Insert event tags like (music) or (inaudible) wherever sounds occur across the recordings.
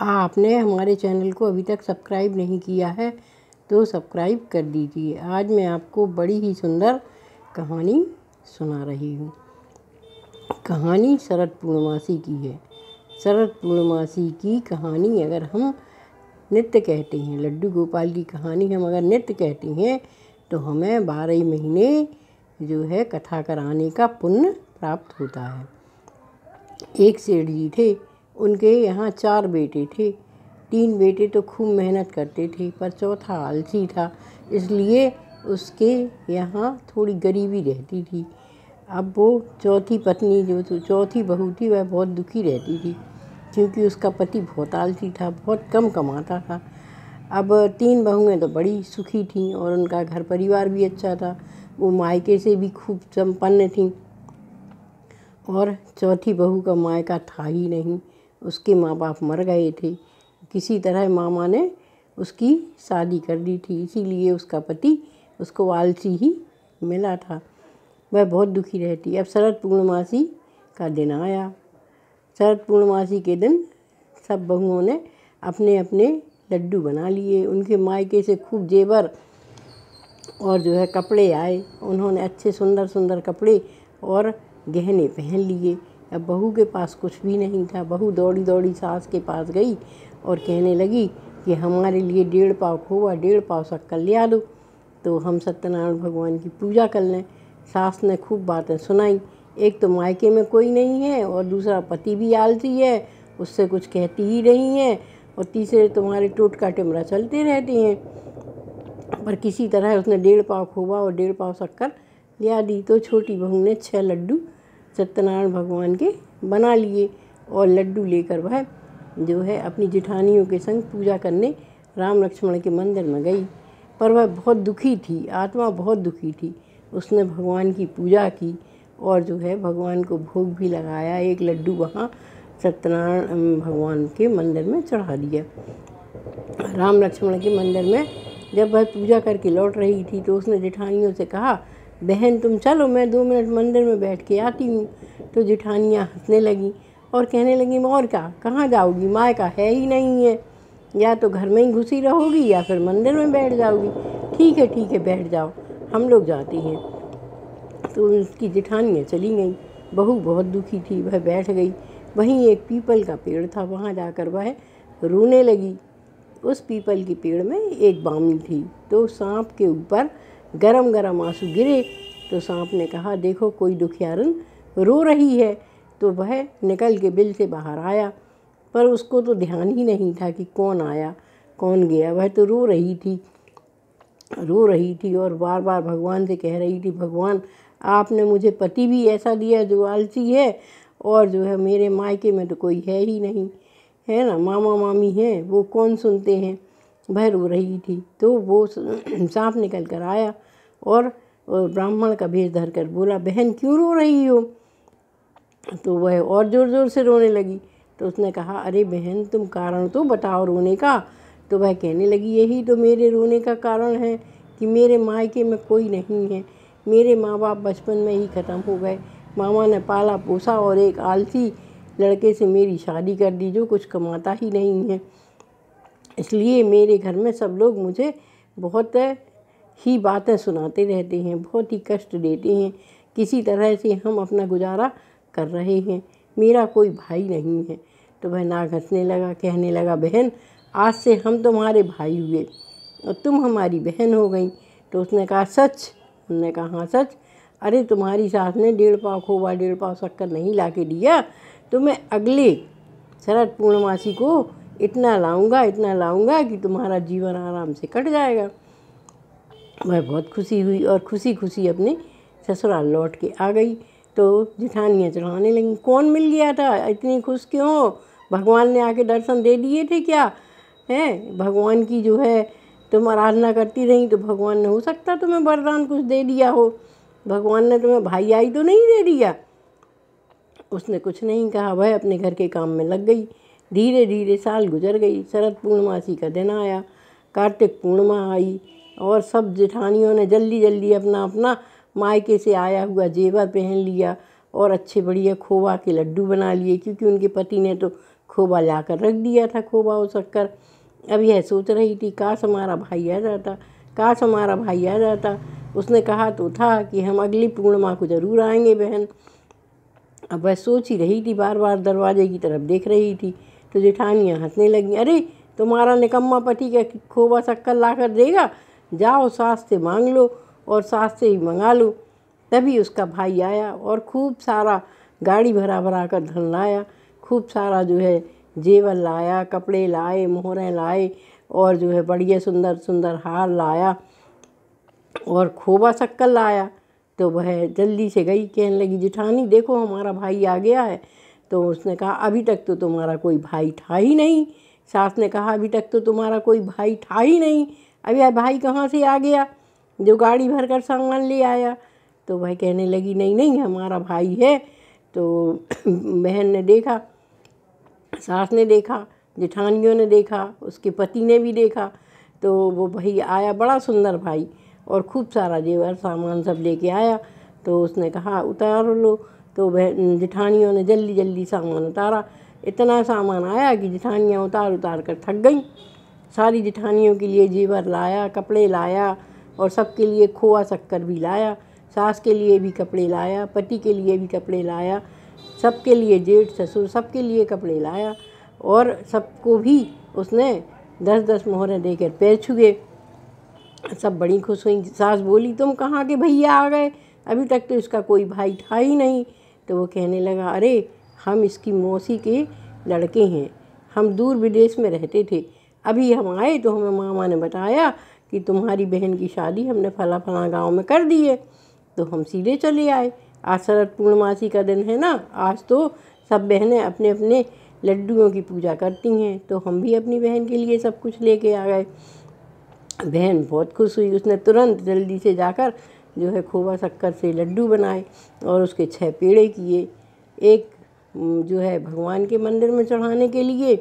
आपने हमारे चैनल को अभी तक सब्सक्राइब नहीं किया है तो सब्सक्राइब कर दीजिए। आज मैं आपको बड़ी ही सुंदर कहानी सुना रही हूँ। कहानी शरद पूर्णमासी की है। शरद पूर्णमासी की कहानी अगर हम नित्य कहते हैं, लड्डू गोपाल की कहानी हम अगर नित्य कहते हैं तो हमें बारह महीने जो है कथा कराने का पुण्य प्राप्त होता है। एक सेठ जी थे उनके यहाँ चार बेटे थे। तीन बेटे तो खूब मेहनत करते थे, पर चौथा आलसी था, इसलिए उसके यहाँ थोड़ी गरीबी रहती थी। अब वो चौथी पत्नी जो चौथी बहू थी, वह बहुत दुखी रहती थी, क्योंकि उसका पति बहुत आलसी था, बहुत कम कमाता था। अब तीन बहुएँ तो बड़ी सुखी थीं और उनका घर परिवार भी अच्छा था। वो मायके से भी खूब संपन्न थीं और चौथी बहू का मायका था ही नहीं। उसके माँ बाप मर गए थे। किसी तरह मामा ने उसकी शादी कर दी थी। इसीलिए उसका पति उसको आलसी ही मिला था। वह बहुत दुखी रहती। अब शरद पूर्णमासी का दिन आया। शरद पूर्णमासी के दिन सब बहुओं ने अपने अपने लड्डू बना लिए। उनके मायके से खूब जेवर और जो है कपड़े आए। उन्होंने अच्छे सुंदर सुंदर कपड़े और गहने पहन लिए। अब बहू के पास कुछ भी नहीं था। बहू दौड़ी दौड़ी सास के पास गई और कहने लगी कि हमारे लिए डेढ़ पाव खोआ डेढ़ पाव शक्कर लिया दो तो हम सत्यनारायण भगवान की पूजा कर लें। सास ने खूब बातें सुनाई। एक तो मायके में कोई नहीं है और दूसरा पति भी आलसी है, उससे कुछ कहती ही नहीं है और तीसरे तुम्हारे टोटका टिमरा चलते रहते हैं। पर किसी तरह उसने डेढ़ पाव खोआ और डेढ़ पाव शक्कर लिया दी। तो छोटी बहू ने छः लड्डू सत्यनारायण भगवान के बना लिए और लड्डू लेकर वह जो है अपनी जिठानियों के संग पूजा करने राम लक्ष्मण के मंदिर में गई। पर वह बहुत दुखी थी, आत्मा बहुत दुखी थी। उसने भगवान की पूजा की और जो है भगवान को भोग भी लगाया। एक लड्डू वहाँ सत्यनारायण भगवान के मंदिर में चढ़ा दिया। राम लक्ष्मण के मंदिर में जब वह पूजा करके लौट रही थी तो उसने जेठानियों से कहा बहन, तुम चलो, मैं दो मिनट मंदिर में बैठ के आती हूँ। तो जिठानियाँ हंसने लगी और कहने लगी और क्या? कहाँ जाओगी? माँ का है ही नहीं है। या तो घर में ही घुसी रहोगी या फिर मंदिर में बैठ जाओगी। ठीक है ठीक है, बैठ जाओ। हम लोग जाते हैं। तो उसकी जिठानियाँ चली गई। बहू बहुत दुखी थी, वह बैठ गई। वहीं एक पीपल का पेड़ था, वहाँ जाकर वह रोने लगी। उस पीपल के पेड़ में एक बामी थी तो सांप के ऊपर गरम गरम आँसू गिरे तो सांप ने कहा, देखो, कोई दुखियारन रो रही है। तो वह निकल के बिल से बाहर आया, पर उसको तो ध्यान ही नहीं था कि कौन आया, कौन गया। वह तो रो रही थी, रो रही थी और बार बार भगवान से कह रही थी, भगवान, आपने मुझे पति भी ऐसा दिया जो आलसी है और जो है मेरे मायके में तो कोई है ही नहीं। है ना? मामा मामी हैं, वो कौन सुनते हैं? वह रो रही थी। तो वो (clears throat) सांप निकल कर आया और ब्राह्मण का भेष धर कर बोला, बहन, क्यों रो रही हो? तो वह और ज़ोर ज़ोर से रोने लगी। तो उसने कहा, अरे बहन, तुम कारण तो बताओ रोने का। तो वह कहने लगी, यही तो मेरे रोने का कारण है कि मेरे मायके में कोई नहीं है। मेरे माँ बाप बचपन में ही ख़त्म हो गए। मामा ने पाला पोसा और एक आलसी लड़के से मेरी शादी कर दी, जो कुछ कमाता ही नहीं है। इसलिए मेरे घर में सब लोग मुझे बहुत ही बातें सुनाते रहते हैं, बहुत ही कष्ट देते हैं। किसी तरह से हम अपना गुजारा कर रहे हैं। मेरा कोई भाई नहीं है। तो वह नाक हंसने लगा, कहने लगा, बहन, आज से हम तुम्हारे भाई हुए और तुम हमारी बहन हो गई। तो उसने कहा, सच? उन्होंने कहा हाँ सच। अरे, तुम्हारी सास ने डेढ़ पाव खोवा, डेढ़ पाव शक्कर नहीं ला के दिया। तो मैं अगले शरद पूर्णमासी को इतना लाऊँगा इतना लाऊँगा कि तुम्हारा जीवन आराम से कट जाएगा। मैं बहुत खुशी हुई और खुशी खुशी अपने ससुराल लौट के आ गई। तो जिठानियाँ चढ़ाने लगी। कौन मिल गया था? इतनी खुश क्यों? भगवान ने आके दर्शन दे दिए थे क्या? हैं? भगवान की जो है, तुम आराधना करती रही तो भगवान ने, हो सकता तुम्हें वरदान कुछ दे दिया हो। भगवान ने तुम्हें भाई आई तो नहीं दे दिया। उसने कुछ नहीं कहा। वह अपने घर के काम में लग गई। धीरे धीरे साल गुजर गई, शरद पूर्णमासी का दिन आया, कार्तिक पूर्णिमा आई, और सब जेठानियों ने जल्दी जल्दी अपना अपना मायके से आया हुआ जेवर पहन लिया और अच्छे बढ़िया खोवा के लड्डू बना लिए, क्योंकि उनके पति ने तो खोबा ला कर रख दिया था खोबा और शक्कर अब यह सोच रही थी, काश हमारा भाई आ जाता, काश हमारा भाई आ जाता। उसने कहा तो था कि हम अगली पूर्णिमा को ज़रूर आएँगे बहन। अब वह सोच ही रही थी, बार बार दरवाजे की तरफ़ देख रही थी तो जेठानियाँ हंसने लगी। अरे, तुम्हारा निकम्मा पति का खोबा शक्कर ला कर देगा? जाओ सास से मांग लो और सास से ही मंगा लो। तभी उसका भाई आया और खूब सारा गाड़ी भरा भरा कर धन लाया। खूब सारा जो है जेवर लाया, कपड़े लाए, मोहरें लाए और जो है बढ़िया सुंदर सुंदर हार लाया और खोबा शक्कर लाया। तो वह जल्दी से गई, कहने लगी, जिठानी, देखो हमारा भाई आ गया है। तो उसने कहा, अभी तक तो तुम्हारा कोई भाई था ही नहीं। सास ने कहा, अभी तक तो तुम्हारा कोई भाई था ही नहीं। अभी भाई कहाँ से आ गया जो गाड़ी भर कर सामान ले आया? तो वह कहने लगी, नहीं नहीं, हमारा भाई है। तो (clears throat) बहन ने देखा, सास ने देखा, जेठानियों ने देखा, उसके पति ने भी देखा। तो वो भाई आया, बड़ा सुंदर भाई, और खूब सारा जेवर सामान सब लेके आया। तो उसने कहा, उतार लो। तो वह जिठानियों ने जल्दी जल्दी सामान उतारा। इतना सामान आया कि जिठानियाँ उतार उतार कर थक गईं। सारी जेठानियों के लिए जेवर लाया, कपड़े लाया और सबके लिए खोआ शक्कर भी लाया। सास के लिए भी कपड़े लाया, पति के लिए भी कपड़े लाया। सबके लिए जेठ, ससुर सबके लिए कपड़े लाया और सबको भी उसने दस दस मोहरें देकर पैर छुए सब बड़ी खुश हुई। सास बोली, तुम कहाँ के भैया आ गए? अभी तक तो इसका कोई भाई था ही नहीं। तो वो कहने लगा, अरे, हम इसकी मौसी के लड़के हैं। हम दूर विदेश में रहते थे। अभी हम आए तो हमें मामा ने बताया कि तुम्हारी बहन की शादी हमने फला फला गाँव में कर दी है। तो हम सीधे चले आए। आज शरद पूर्णमासी का दिन है ना? आज तो सब बहनें अपने अपने लड्डुओं की पूजा करती हैं। तो हम भी अपनी बहन के लिए सब कुछ लेके आ गए। बहन बहुत खुश हुई। उसने तुरंत जल्दी से जाकर जो है खोवा शक्कर से लड्डू बनाए और उसके छह पेड़े किए। एक जो है भगवान के मंदिर में चढ़ाने के लिए,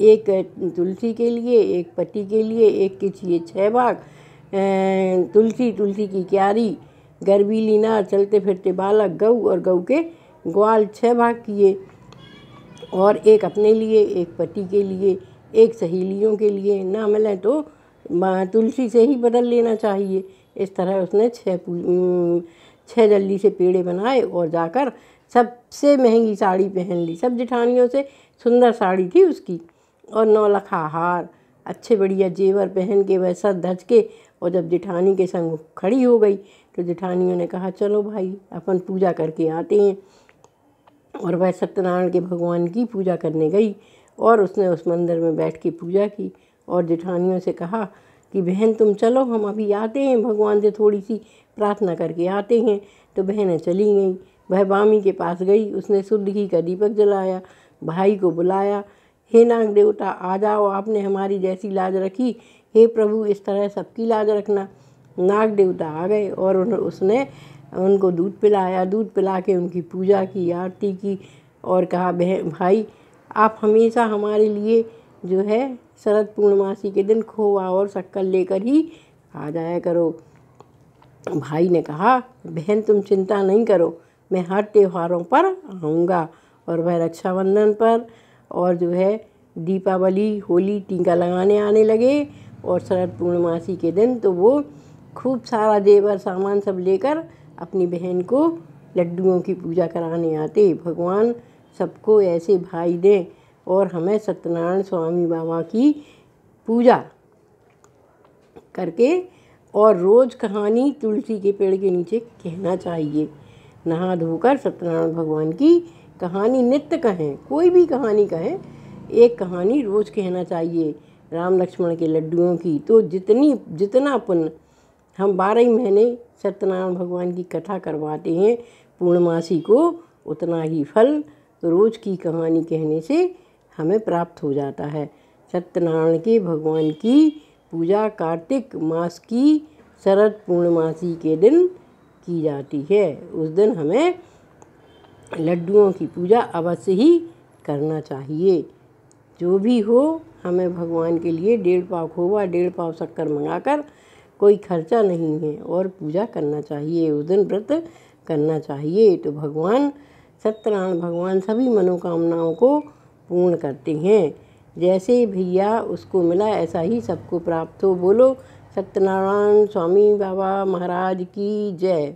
एक तुलसी के लिए, एक पति के लिए, एक के चाहिए छः भाग तुलसी तुलसी की क्यारी गर्बीली नार चलते फिरते बालक, गऊ और गऊ के ग्वाल छः भाग किए। और एक अपने लिए, एक पति के लिए, एक सहेलियों के लिए। ना मिले तो तुलसी से ही बदल लेना चाहिए। इस तरह उसने छः छः जल्दी से पेड़े बनाए और जाकर सबसे महँगी साड़ी पहन ली। सब जिठानियों से सुंदर साड़ी थी उसकी और नौलखा हार, अच्छे बढ़िया जेवर पहन के वह सर धज के और जब जिठानी के संग खड़ी हो गई तो जिठानियों ने कहा, चलो भाई, अपन पूजा करके आते हैं। और वह सत्यनारायण के भगवान की पूजा करने गई और उसने उस मंदिर में बैठ के पूजा की और जेठानियों से कहा कि बहन तुम चलो, हम अभी आते हैं। भगवान से थोड़ी सी प्रार्थना करके आते हैं। तो बहनें चली गई। वह बामी के पास गई। उसने शुद्ध घी का दीपक जलाया, भाई को बुलाया, हे नाग देवता, आ जाओ। आपने हमारी जैसी लाज रखी। हे प्रभु, इस तरह सबकी लाज रखना। नाग देवता आ गए और उन, उसने उनको दूध पिलाया। दूध पिला के उनकी पूजा की, आरती की और कहा, बहन, भाई, आप हमेशा हमारे लिए जो है शरद पूर्णमासी के दिन खोवा और शक्कर लेकर ही आ जाया करो। भाई ने कहा, बहन, तुम चिंता नहीं करो, मैं हर त्योहारों पर आऊँगा और वह रक्षाबंधन पर और जो है दीपावली, होली, टीका लगाने आने लगे और शरद पूर्णमासी के दिन तो वो खूब सारा जेवर सामान सब लेकर अपनी बहन को लड्डुओं की पूजा कराने आते। भगवान सबको ऐसे भाई दें और हमें सत्यनारायण स्वामी बाबा की पूजा करके और रोज़ कहानी तुलसी के पेड़ के नीचे कहना चाहिए। नहा धोकर सत्यनारायण भगवान की कहानी नित्य कहें, कोई भी कहानी कहें, एक कहानी रोज़ कहना चाहिए। राम लक्ष्मण के लड्डुओं की तो जितनी, जितना पुण्य हम बारह ही महीने सत्यनारायण भगवान की कथा करवाते हैं, पूर्णमासी को उतना ही फल रोज़ की कहानी कहने से हमें प्राप्त हो जाता है। सत्यनारायण के भगवान की पूजा कार्तिक मास की शरद पूर्णमासी के दिन की जाती है। उस दिन हमें लड्डुओं की पूजा अवश्य ही करना चाहिए। जो भी हो, हमें भगवान के लिए डेढ़ पाव खोवा, डेढ़ पाव शक्कर मंगाकर कोई खर्चा नहीं है और पूजा करना चाहिए, उस दिन व्रत करना चाहिए। तो भगवान, सत्यनारायण भगवान सभी मनोकामनाओं को पूर्ण करते हैं। जैसे भैया उसको मिला, ऐसा ही सबको प्राप्त हो। बोलो, सत्यनारायण स्वामी बाबा महाराज की जय।